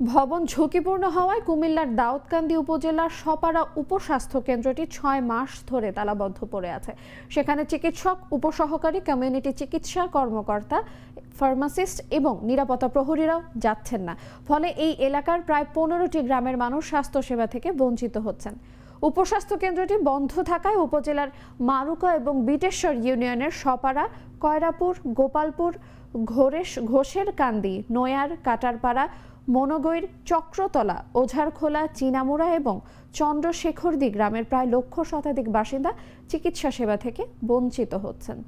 ভবন ঝুঁকিপূর্ণ হওয়ায় কুমিল্লার দাউদকান্দি উপজেলার সপাড়া উপস্বাস্থ্য কেন্দ্রটি ছয় মাস ধরে তালাবদ্ধ পড়ে আছে। সেখানে চিকিৎসক, উপসহকারী কমিউনিটি চিকিৎসা কর্মকর্তা ফার্মাসিস্ট এবং নিরাপত্তা প্রহরীরাও যাচ্ছেন না। ফলে এই এলাকার প্রায় পনেরোটি গ্রামের মানুষ স্বাস্থ্যসেবা থেকে বঞ্চিত হচ্ছেন। উপস্বাস্থ্য কেন্দ্রটি বন্ধ থাকায় উপজেলার মারুকা এবং বিটেশ্বর ইউনিয়নের সপাড়া, কয়রাপুর, গোপালপুর, ঘোরেশ ঘোষের কান্দি, নয়ার, কাটারপাড়া, মনগৈর, চক্রতলা, ওঝারখোলা, চিনামুড়া এবং চন্দ্রশেখরদি গ্রামের প্রায় লক্ষ শতাধিক বাসিন্দা চিকিৎসা সেবা থেকে বঞ্চিত হচ্ছেন।